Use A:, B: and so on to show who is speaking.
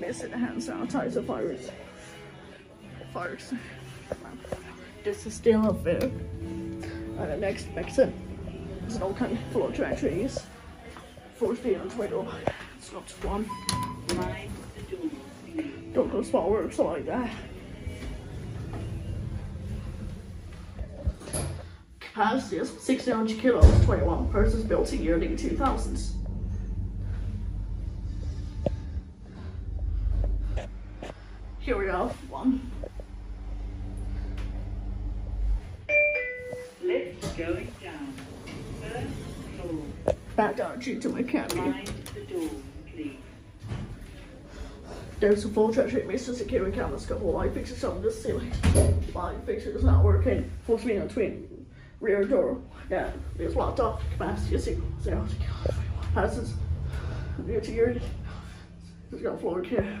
A: Missing hand sanitizer fires. Fires. This is still up there. And the next mixing is an old kind of floor track trees. Force feet on Twiddle. It's not one. Don't go small works like that. Capacity is 600 kilos, 21 persons built in yearly 2000s. Here we go, one.
B: Lift going down. First floor.
A: Back down due to my cabin.
B: Mind the door, please.
A: There's a full track treatment, Mr. Security cameras, couple light oh, fixtures on the ceiling. Light is not working. Force me on twin rear door. Yeah, it's locked off. Capacity is zero. Passes. Near to your. It's got floor care.